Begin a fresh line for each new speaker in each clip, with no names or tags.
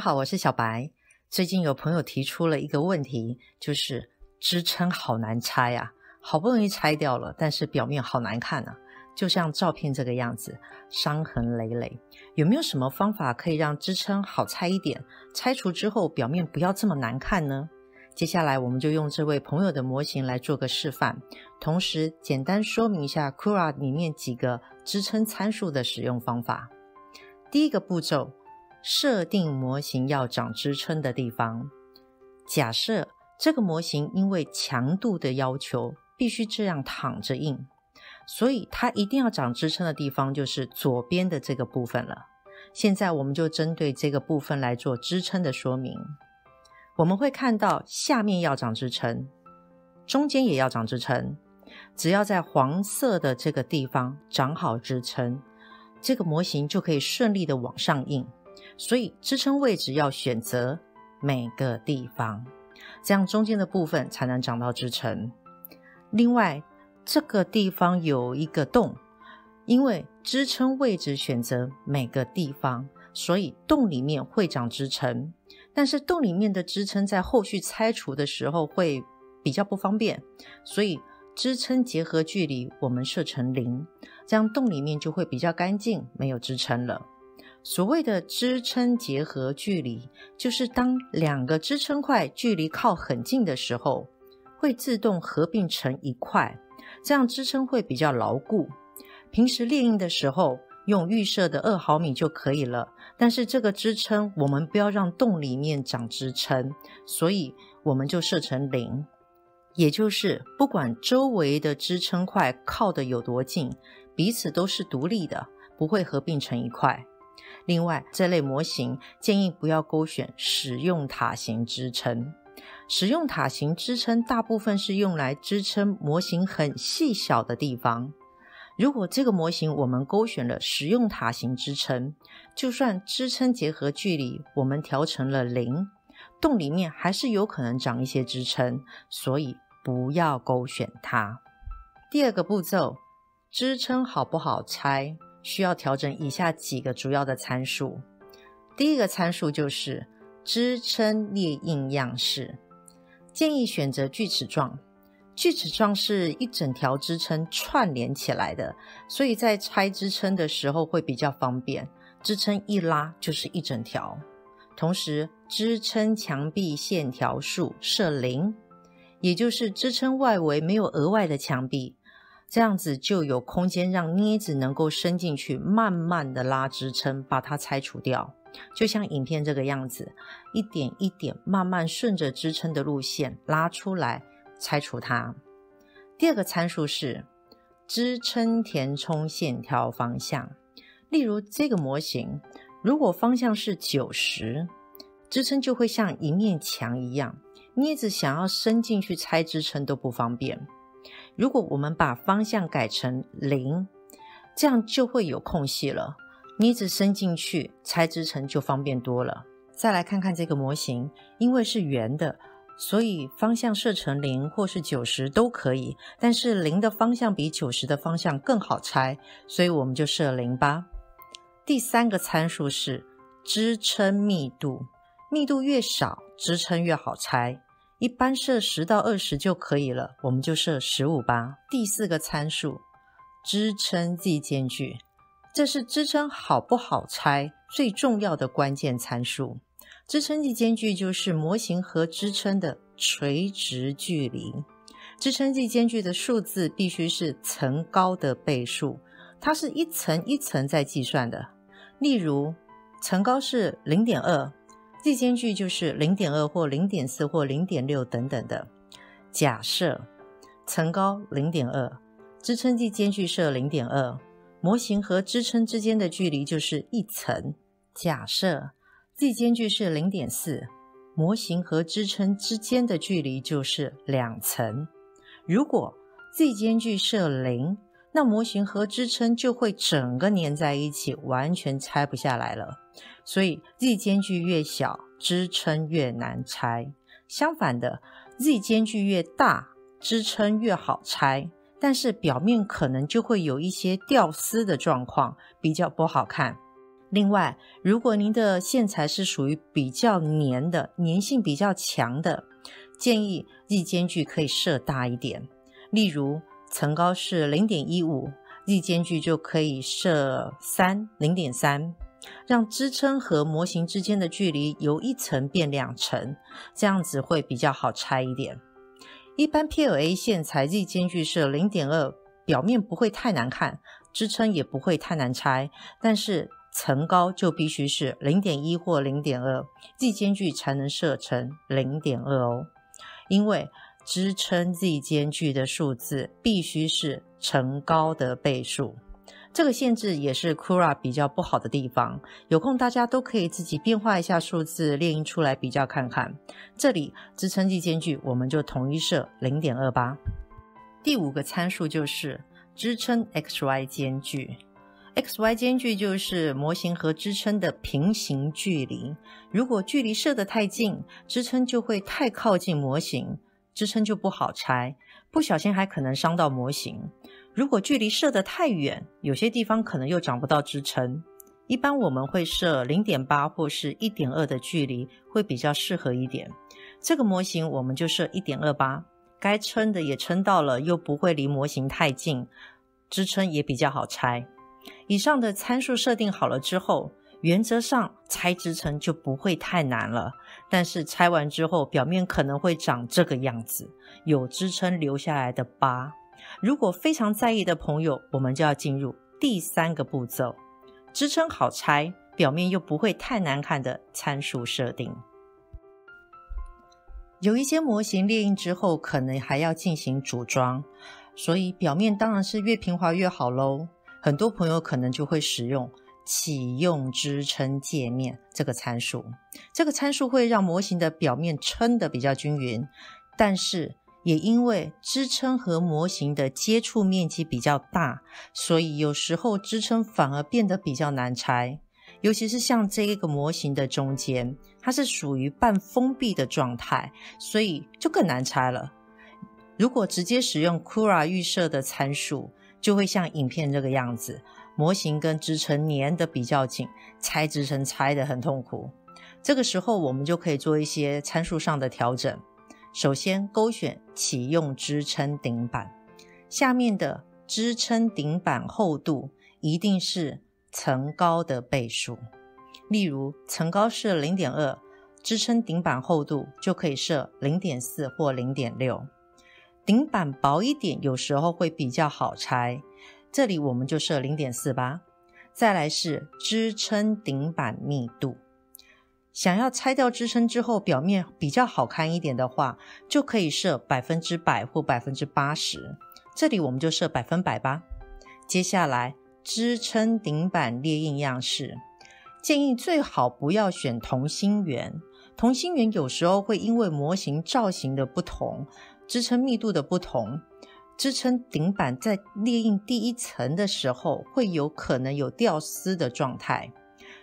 好，我是小白。最近有朋友提出了一个问题，就是支撑好难拆啊，好不容易拆掉了，但是表面好难看啊，就像照片这个样子，伤痕累累。有没有什么方法可以让支撑好拆一点？拆除之后表面不要这么难看呢？接下来我们就用这位朋友的模型来做个示范，同时简单说明一下 Cura 里面几个支撑参数的使用方法。第一个步骤。设定模型要长支撑的地方。假设这个模型因为强度的要求必须这样躺着印，所以它一定要长支撑的地方就是左边的这个部分了。现在我们就针对这个部分来做支撑的说明。我们会看到下面要长支撑，中间也要长支撑。只要在黄色的这个地方长好支撑，这个模型就可以顺利的往上印。所以支撑位置要选择每个地方，这样中间的部分才能长到支撑。另外，这个地方有一个洞，因为支撑位置选择每个地方，所以洞里面会长支撑。但是洞里面的支撑在后续拆除的时候会比较不方便，所以支撑结合距离我们设成零，这样洞里面就会比较干净，没有支撑了。所谓的支撑结合距离，就是当两个支撑块距离靠很近的时候，会自动合并成一块，这样支撑会比较牢固。平时列印的时候用预设的二毫米就可以了，但是这个支撑我们不要让洞里面长支撑，所以我们就设成零，也就是不管周围的支撑块靠的有多近，彼此都是独立的，不会合并成一块。另外，这类模型建议不要勾选使用塔形支撑。使用塔形支撑大部分是用来支撑模型很细小的地方。如果这个模型我们勾选了使用塔形支撑，就算支撑结合距离我们调成了零，洞里面还是有可能长一些支撑，所以不要勾选它。第二个步骤，支撑好不好拆？需要调整以下几个主要的参数。第一个参数就是支撑列印样式，建议选择锯齿状。锯齿状是一整条支撑串联起来的，所以在拆支撑的时候会比较方便。支撑一拉就是一整条。同时，支撑墙壁线条数设零，也就是支撑外围没有额外的墙壁。这样子就有空间让镊子能够伸进去，慢慢的拉支撑，把它拆除掉。就像影片这个样子，一点一点慢慢顺着支撑的路线拉出来，拆除它。第二个参数是支撑填充线条方向。例如这个模型，如果方向是九十，支撑就会像一面墙一样，镊子想要伸进去拆支撑都不方便。如果我们把方向改成零，这样就会有空隙了。镊子伸进去拆支撑就方便多了。再来看看这个模型，因为是圆的，所以方向设成零或是九十都可以。但是零的方向比九十的方向更好拆，所以我们就设零吧。第三个参数是支撑密度，密度越少，支撑越好拆。一般设十到二十就可以了，我们就设十五吧。第四个参数，支撑 Z 间距，这是支撑好不好拆最重要的关键参数。支撑 Z 间距就是模型和支撑的垂直距离。支撑 Z 间距的数字必须是层高的倍数，它是一层一层在计算的。例如，层高是零点二。Z 间距就是零点二或零点四或零点六等等的。假设层高零点二，支撑 Z 间距设零点二，模型和支撑之间的距离就是一层。假设 Z 间距是零点四，模型和支撑之间的距离就是两层。如果 Z 间距设零，那模型和支撑就会整个粘在一起，完全拆不下来了。所以 Z 间距越小，支撑越难拆。相反的，Z 间距越大，支撑越好拆。但是表面可能就会有一些掉丝的状况，比较不好看。另外，如果您的线材是属于比较粘的、粘性比较强的，建议 z 间距可以设大一点。例如，层高是零点一五，日间距就可以设三零点三，让支撑和模型之间的距离由一层变两层，这样子会比较好拆一点。一般 PLA 线材日间距是零点二，表面不会太难看，支撑也不会太难拆，但是。层高就必须是零点一或零点二，Z 间距才能设成零点二哦。因为支撑 Z 间距的数字必须是层高的倍数，这个限制也是 Cura 比较不好的地方。有空大家都可以自己变化一下数字，列印出来比较看看。这里支撑 Z 间距我们就统一设零点二八。第五个参数就是支撑 XY 间距。x y 间距就是模型和支撑的平行距离。如果距离设得太近，支撑就会太靠近模型，支撑就不好拆，不小心还可能伤到模型。如果距离设得太远，有些地方可能又找不到支撑。一般我们会设零点八或是一点二的距离，会比较适合一点。这个模型我们就设一点二八，该撑的也撑到了，又不会离模型太近，支撑也比较好拆。以上的参数设定好了之后，原则上拆支撑就不会太难了。但是拆完之后，表面可能会长这个样子，有支撑留下来的疤。如果非常在意的朋友，我们就要进入第三个步骤：支撑好拆，表面又不会太难看的参数设定。有一些模型列印之后，可能还要进行组装，所以表面当然是越平滑越好喽。很多朋友可能就会使用启用支撑界面这个参数，这个参数会让模型的表面撑得比较均匀，但是也因为支撑和模型的接触面积比较大，所以有时候支撑反而变得比较难拆，尤其是像这一个模型的中间，它是属于半封闭的状态，所以就更难拆了。如果直接使用 Cura 预设的参数，就会像影片这个样子，模型跟支撑粘的比较紧，拆支撑拆的很痛苦。这个时候，我们就可以做一些参数上的调整。首先，勾选启用支撑顶板，下面的支撑顶板厚度一定是层高的倍数。例如，层高是零点二，支撑顶板厚度就可以设零点四或零点六。顶板薄一点，有时候会比较好拆。这里我们就设零点四八。再来是支撑顶板密度，想要拆掉支撑之后表面比较好看一点的话，就可以设百分之百或百分之八十。这里我们就设百分百吧。接下来支撑顶板裂印样式，建议最好不要选同心圆。同心圆有时候会因为模型造型的不同。支撑密度的不同，支撑顶板在列印第一层的时候，会有可能有掉丝的状态。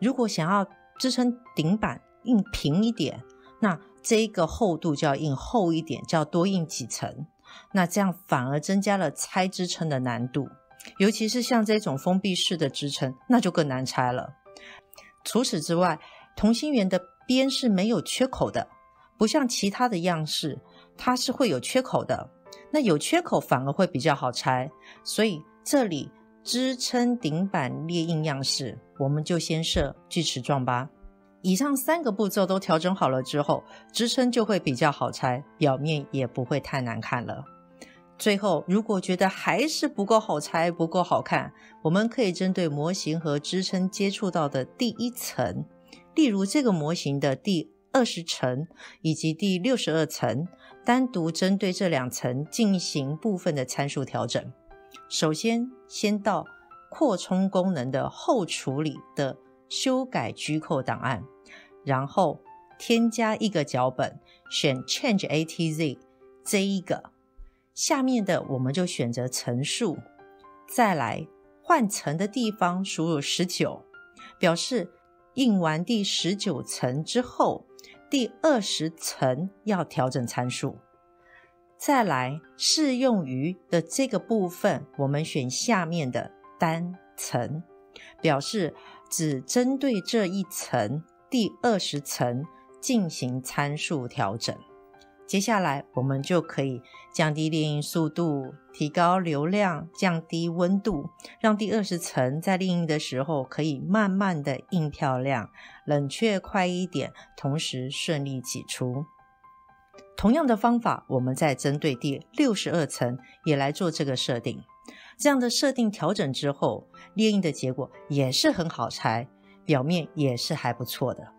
如果想要支撑顶板印平一点，那这个厚度就要印厚一点，就要多印几层。那这样反而增加了拆支撑的难度，尤其是像这种封闭式的支撑，那就更难拆了。除此之外，同心圆的边是没有缺口的，不像其他的样式。它是会有缺口的，那有缺口反而会比较好拆，所以这里支撑顶板裂印样式，我们就先设锯齿状吧。以上三个步骤都调整好了之后，支撑就会比较好拆，表面也不会太难看了。最后，如果觉得还是不够好拆、不够好看，我们可以针对模型和支撑接触到的第一层，例如这个模型的第二十层以及第六十二层。单独针对这两层进行部分的参数调整。首先，先到扩充功能的后处理的修改居扣档案，然后添加一个脚本，选 Change ATZ 这一个。下面的我们就选择层数，再来换层的地方输入十九，表示印完第十九层之后。第二十层要调整参数，再来适用于的这个部分，我们选下面的单层，表示只针对这一层第二十层进行参数调整。接下来，我们就可以降低猎印速度，提高流量，降低温度，让第二十层在猎印的时候可以慢慢的印漂亮，冷却快一点，同时顺利挤出。同样的方法，我们再针对第六十二层也来做这个设定。这样的设定调整之后，猎印的结果也是很好拆，表面也是还不错的。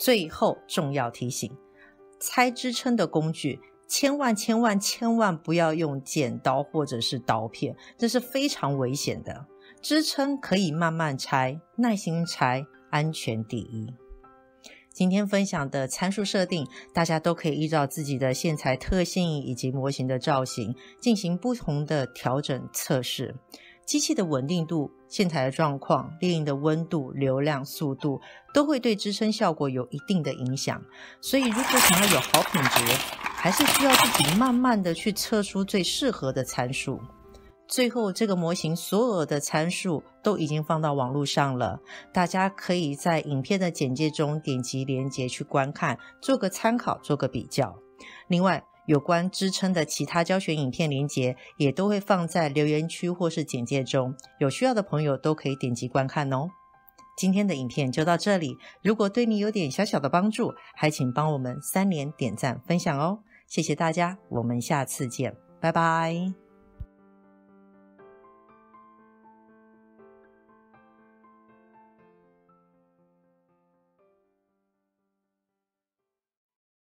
最后重要提醒：拆支撑的工具，千万千万千万不要用剪刀或者是刀片，这是非常危险的。支撑可以慢慢拆，耐心拆，安全第一。今天分享的参数设定，大家都可以依照自己的线材特性以及模型的造型进行不同的调整测试。机器的稳定度、线材的状况、猎印的温度、流量、速度，都会对支撑效果有一定的影响。所以，如果想要有好品质，还是需要自己慢慢的去测出最适合的参数。最后，这个模型所有的参数都已经放到网络上了，大家可以在影片的简介中点击连接去观看，做个参考，做个比较。另外，有关支撑的其他教学影片连接也都会放在留言区或是简介中，有需要的朋友都可以点击观看哦。今天的影片就到这里，如果对你有点小小的帮助，还请帮我们三连点赞分享哦，谢谢大家，我们下次见，拜拜。